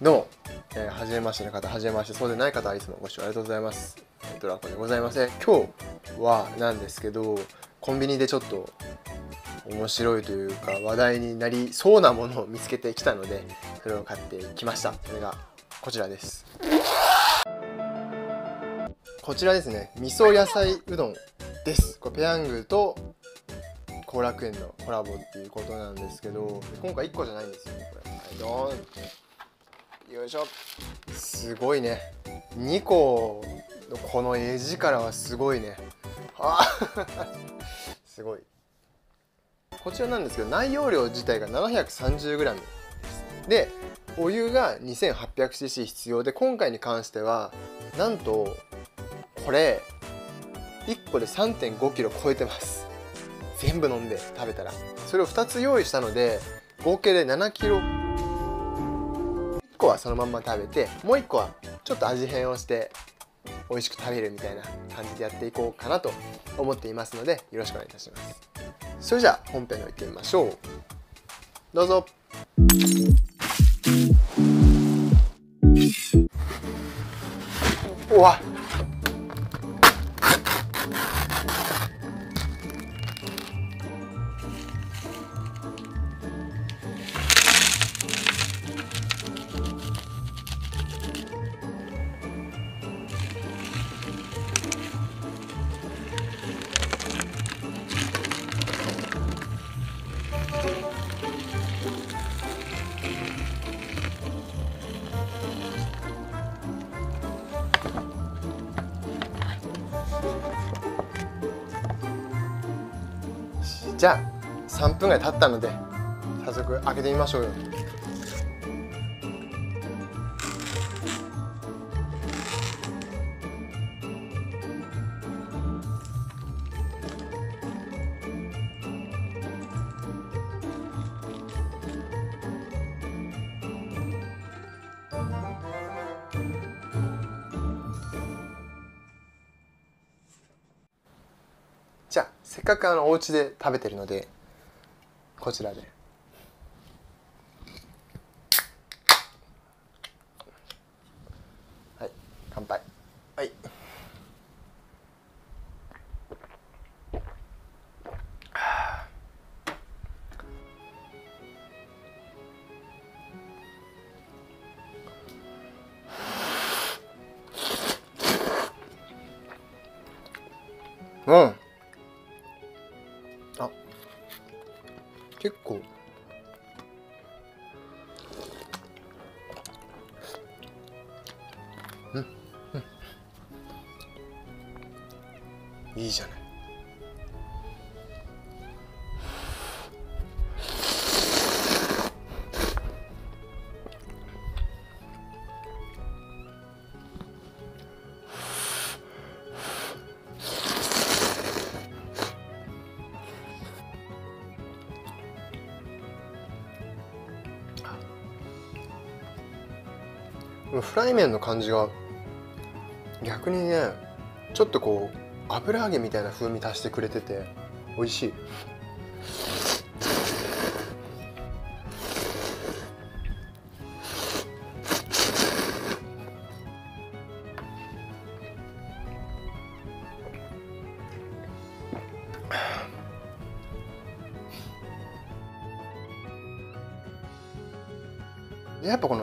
どうも、えー、初めましての方、初めまして、そうでない方はいつもご視聴ありがとうございます。ドラコンでございません。今日はなんですけど、コンビニでちょっと面白いというか話題になりそうなものを見つけてきたので、それを買ってきました。それがこちらです。こちらですね、味噌野菜うどんです。これペヤングと後楽園のコラボっていうことなんですけど、今回1個じゃないんですよね、これ。はい、ドーン。よいしょ。すごいね。2個のこの絵力はすごいね。あ。すごい。こちらなんですけど内容量自体が 730g ですでお湯が 2800cc 必要で今回に関してはなんとこれ1個で 3.5kg 超えてます。全部飲んで食べたら。それを2つ用意したので合計で 7kg はそのまま食べてもう1個はちょっと味変をして美味しく食べるみたいな感じでやっていこうかなと思っていますのでよろしくお願いいたします。それじゃあ本編の行ってみましょう。どうぞ。うわ。じゃあ3分ぐらい経ったので早速開けてみましょうよ。じゃあせっかくあのお家で食べてるのでこちらで。ライ麺の感じが逆にねちょっとこう油揚げみたいな風味足してくれてて美味しい。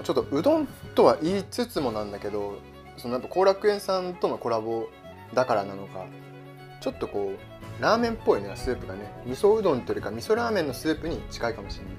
ちょっとうどんとは言いつつもなんだけどそのやっぱ後楽園さんとのコラボだからなのかちょっとこうラーメンっぽいねスープがね味噌うどんというか味噌ラーメンのスープに近いかもしれない。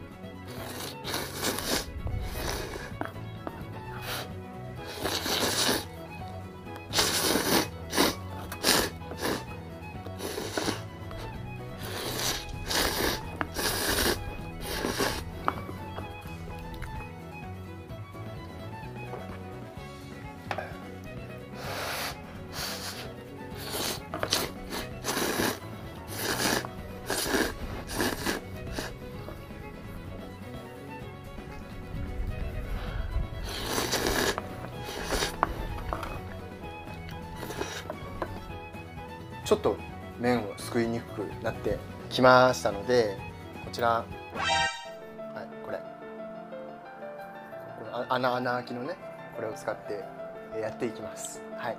ちょっと麺をすくいにくくなってきましたのでこちら。はいこれ。これあ穴穴穴開きのねこれを使ってやっていきます。はい。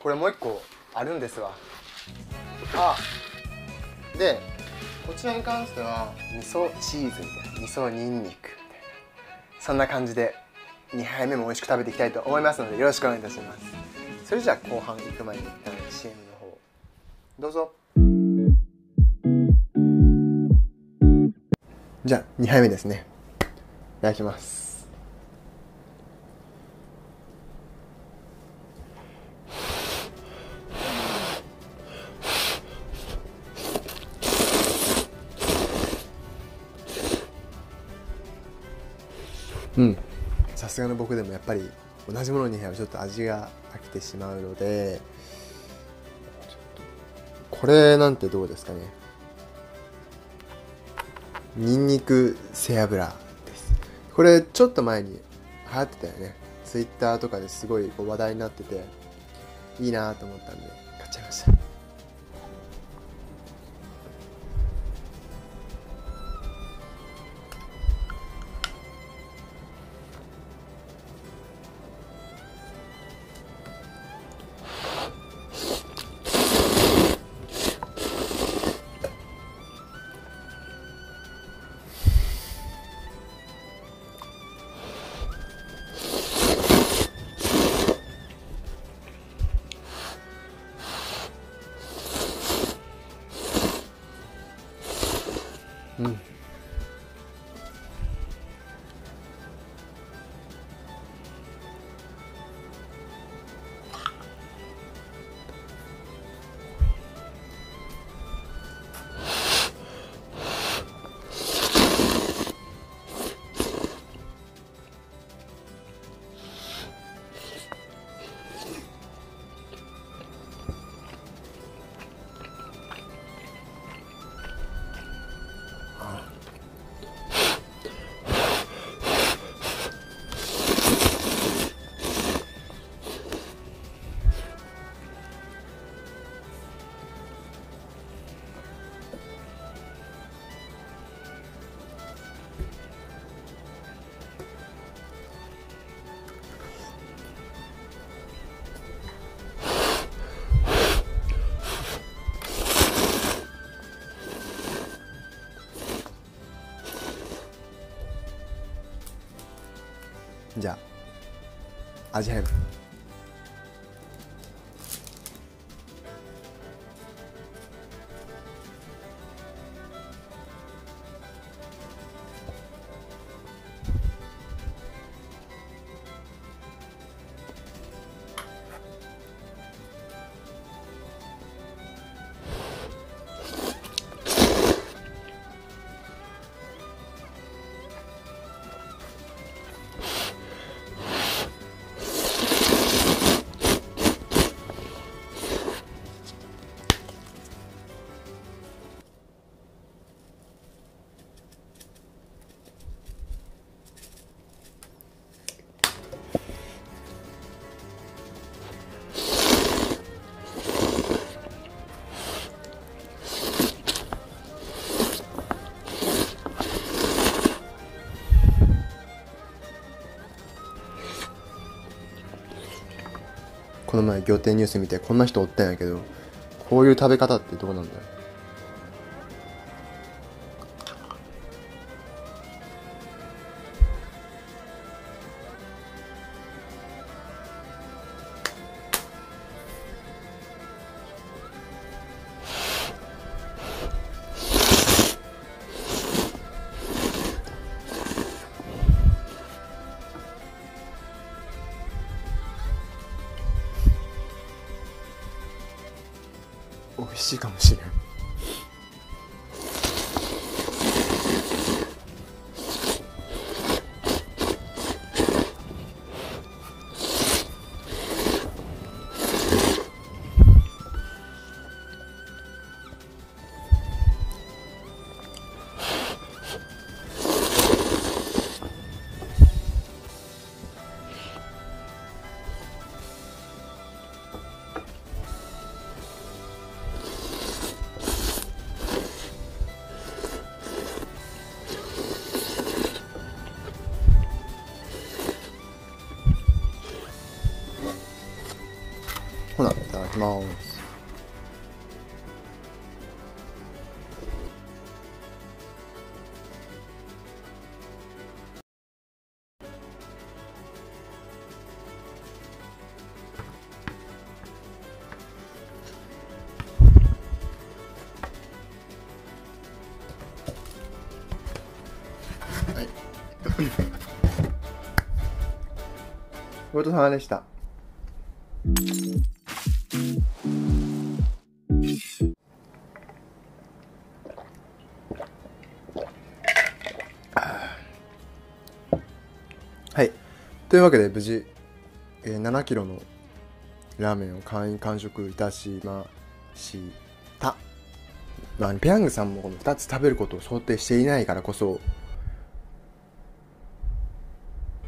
これもう一個あるんですわあ。でこちらに関しては味噌チーズみたいな味噌にんにくみたいな。そんな感じで2杯目も美味しく食べていきたいと思いますのでよろしくお願いいたします。それじゃあ後半行く前に一旦 CM の方どうぞ。じゃあ2杯目ですね。いただきます。さすがの僕でもやっぱり同じものにはちょっと味が飽きてしまうのでこれなんてどうですかね。ニンニク背脂です。これちょっと前に流行ってたよね。ツイッターとかですごいこう話題になってていいなと思ったんで買っちゃいました。あ味この前仰天ニュース見てこんな人おったんやけどこういう食べ方ってどうなんだよ。しいかもしれん。ほないただきます。はい。ごちそうさまでした。いうわけで無事、えー、7キロのラーメンを完完食いたしました、まあ、ペヤングさんもこの2つ食べることを想定していないからこそ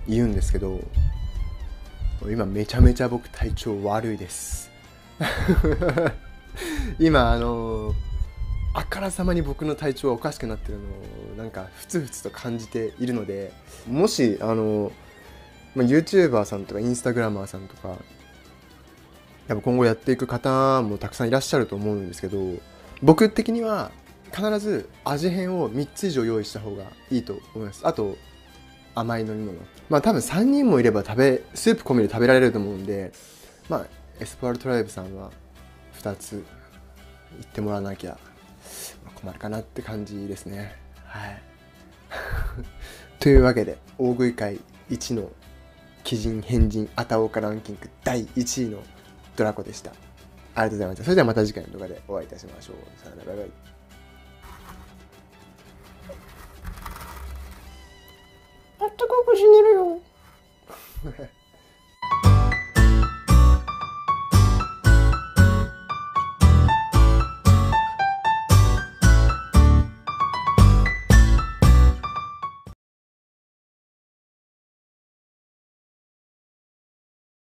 言うんですけど今めちゃめちゃ僕体調悪いです。今あのあからさまに僕の体調がおかしくなってるのをなんかふつふつと感じているのでもしあの、まあ、YouTuber さんとか Instagrammer さんとかやっぱ今後やっていく方もたくさんいらっしゃると思うんですけど僕的には必ず味変を3つ以上用意した方がいいと思います。あと甘い飲み物。まあ多分3人もいれば食べスープ込みで食べられると思うんでまあエスポワルトライブさんは2つ言ってもらわなきゃ困るかなって感じですね。はい。というわけで大食い界一の鬼人変人あたおかランキング第1位のドラコでした。ありがとうございました。それではまた次回の動画でお会いいたしましょう。さよならバイバイ。あったかく死ねるよ